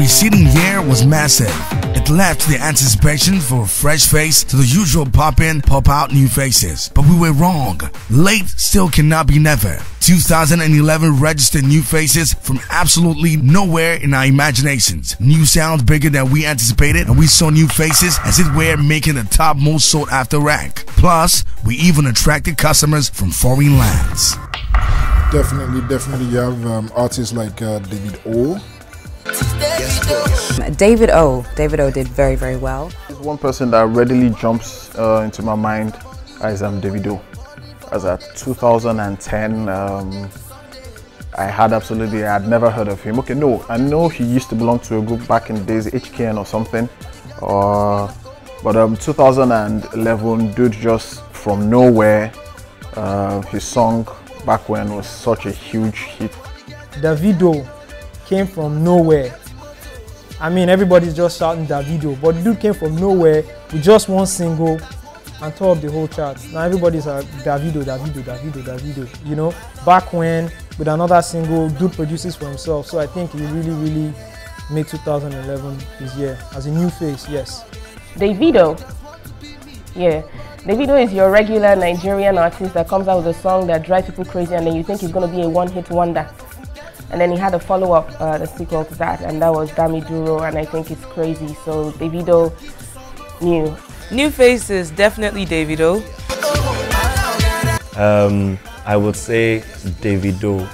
preceding year was massive. It left the anticipation for a fresh face to the usual pop in, pop out new faces. But we were wrong. Late still cannot be never. 2011 registered new faces from absolutely nowhere in our imaginations. New sounds bigger than we anticipated, and we saw new faces as it were making the top most sought after rank. Plus, we even attracted customers from foreign lands. Definitely, definitely, you have um, artists like uh, David O. David O. David O. did very, very well. One person that readily jumps uh, into my mind is um, David O. As at 2010, um, I had absolutely, I had never heard of him. Okay, no, I know he used to belong to a group back in the days, HKN or something. Uh, but um, 2011, dude just from nowhere, uh, his song back when was such a huge hit. Davido came from nowhere. I mean, everybody's just shouting Davido, but the dude came from nowhere with just one single and tore up the whole chart. Now everybody's uh, like Davido, Davido, Davido, Davido. You know, back when with another single, dude produces for himself. So I think he really, really made 2011 his year as a new face. Yes. Davido, yeah. Davido is your regular Nigerian artist that comes out with a song that drives people crazy and then you think he's going to be a one-hit wonder. And then he had a follow-up, uh, the sequel to that, and that was Dami Duro, and I think it's crazy. So Davido, new. New faces, definitely Davido. Um, I would say Davido.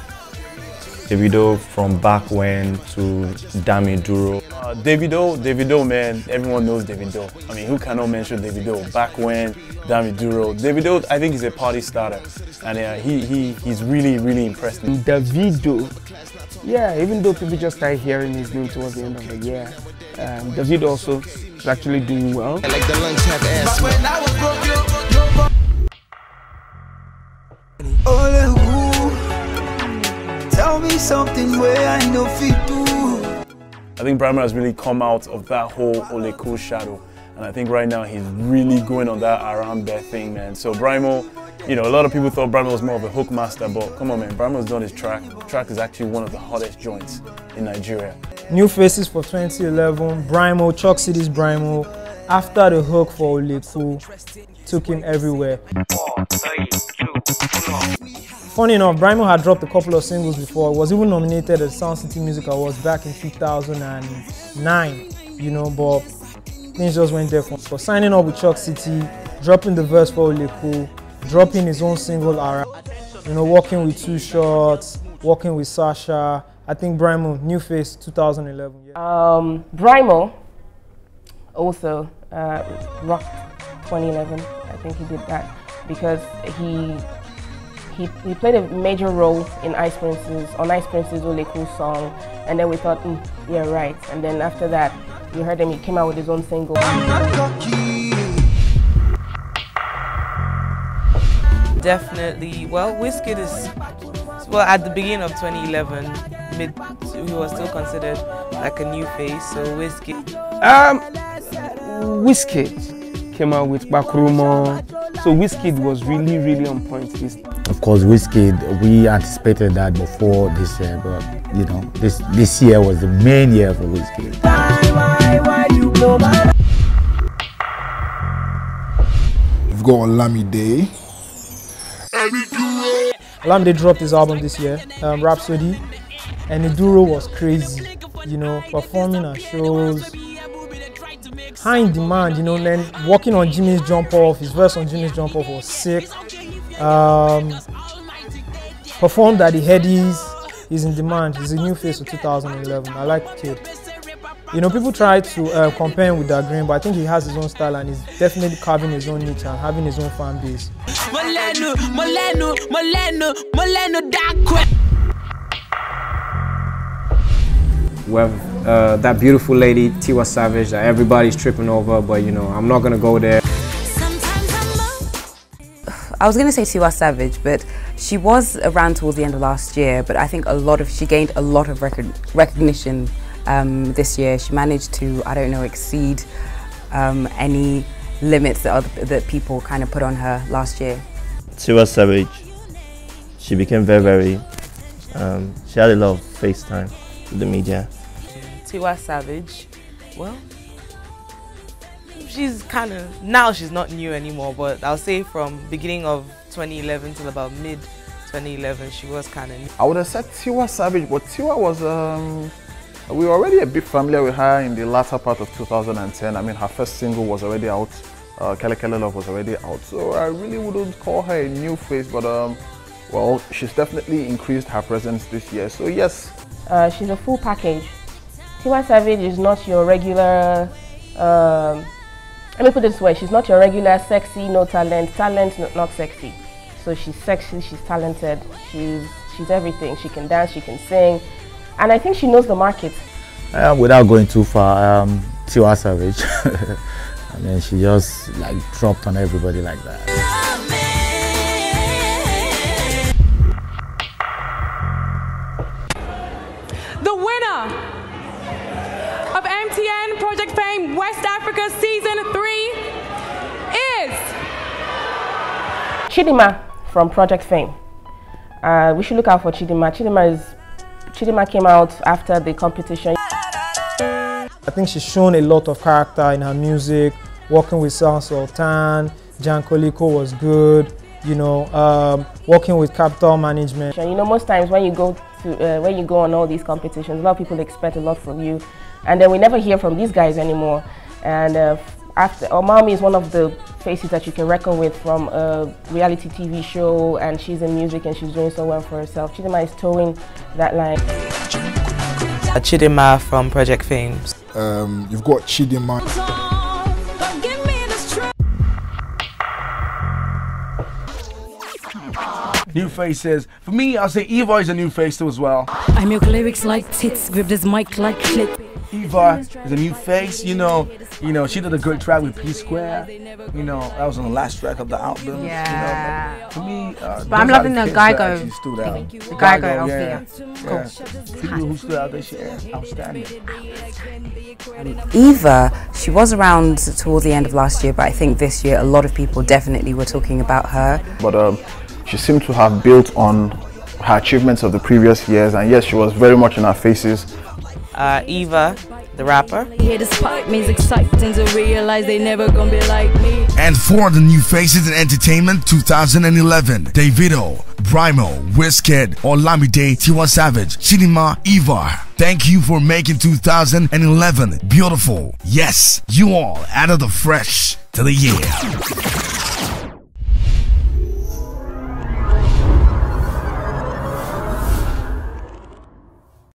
Davido from back when to Dami Duro. Uh, Davido, Davido, man, everyone knows Davido. I mean, who cannot mention Davido? Back when, Dami Duro. Davido, I think he's a party starter, and uh, he, he he's really really impressed me. Davido, yeah, even though people just started hearing his name towards the end of the year, um, Davido also is actually doing well. I like something where I know fit do. I think Brymo has really come out of that whole Oleku shadow. And I think right now he's really going on that around there thing, man. So Brymo, you know, a lot of people thought Brymo was more of a hook master, but come on, man, Brymo's done his track. The track is actually one of the hottest joints in Nigeria. New faces for 2011, Brymo, Choc City's Brymo. After the hook for Oleku, took him everywhere. Oh, Funny enough, Brymo had dropped a couple of singles before, was even nominated at Sound City Music Awards back in 2009, you know, but things just went there for, signing up with Choc City, dropping the verse for Oleku, dropping his own single, Ara, you know, working with Two Shots, working with Sasha. I think Brymo, New Face 2011. Yeah. Um, Brymo also uh, rocked 2011. I think he did that because he he, he played a major role in Ice Prince's on Ice Prince's Oleku song, and then we thought, mm, yeah, right. And then after that, we heard him. He came out with his own single. Definitely. Well, Wizkid is well at the beginning of 2011. Mid, he was still considered like a new face. So Wizkid. Um, Wizkid came out with Pakurumo. So Wizkid was really, really on point this of course, Wizkid, we anticipated that before this year, but you know, this this year was the main year for Wizkid. We've got Olamide. Olamide dropped his album this year, um, Rapsodi, and the Duro was crazy. You know, performing at shows, high in demand. You know, then working on Jimmy's Jump Off, his verse on Jimmy's Jump Off was sick. Um, performed at the Headies. He's in demand. He's a new face of 2011. I like the kid. You know, people try to uh, compare him with Da Grin, but I think he has his own style and he's definitely carving his own niche and having his own fan base. We have uh, that beautiful lady, Tiwa Savage, that everybody's tripping over, but you know, I'm not gonna go there. I was going to say Tiwa Savage, but she was around towards the end of last year. But I think a lot of she gained a lot of rec recognition um, this year. She managed to, I don't know, exceed um, any limits that other, that people kind of put on her last year. Tiwa Savage, she became very, very. Um, she had a lot of FaceTime with the media. Tiwa Savage, well, she's kind of now she's not new anymore, but I'll say from beginning of 2011 till about mid 2011, she was kind of new. I would have said Tiwa Savage, but Tiwa was um, we were already a bit familiar with her in the latter part of 2010. I mean, her first single was already out. Uh, Kele Kele Love was already out, so I really wouldn't call her a new face, but um, well, she's definitely increased her presence this year. So yes, uh, she's a full package. Tiwa Savage is not your regular. Um, let me put it this way: she's not your regular sexy, no talent, talent, no, not sexy. So she's sexy, she's talented, she's she's everything. She can dance, she can sing, and I think she knows the market. Uh, without going too far, um, Tiwa Savage. I mean, she just like dropped on everybody like that. The winner of MTN Project Fame West Africa Season 3 is Chidinma from Project Fame. Uh, we should look out for Chidinma. Chidinma is Chidinma came out after the competition. I think she's shown a lot of character in her music. Working with Sound Sultan, Jankoliko was good. You know, um, working with Capital Management. You know, most times when you go to uh, when you go on all these competitions, a lot of people expect a lot from you, and then we never hear from these guys anymore. And uh, after Omawumi is one of the faces that you can reckon with from a reality TV show, and she's in music and she's doing so well for herself. Chidinma is towing that line. Chidinma from Project Fame. Um, you've got Chidinma. New faces. For me, I'll say Eva is a new face too as well. I make lyrics like tits, grip this mic like clip. Eva is a new face, you know. You know, she did a great track with P Square. You know, that was on the last track of the album. Yeah. You know, but for me, uh, But I'm those are loving the kids that Geigo. actually stood out. The Geigo yeah. outfit. yeah. People who stood out this year, outstanding. Eva, she was around towards the end of last year, but I think this year a lot of people definitely were talking about her. but um, she seemed to have built on her achievements of the previous years, and yes, she was very much in our faces. Uh, Eva, the rapper. Hear this pipe means exciting to realize they never gonna be like me. And for the new faces in entertainment 2011, Davido, Brymo, Wizkid, Olamide, Tiwa Savage, Chidinma, Eva. Thank you for making 2011 beautiful. Yes, you all added the fresh to the year.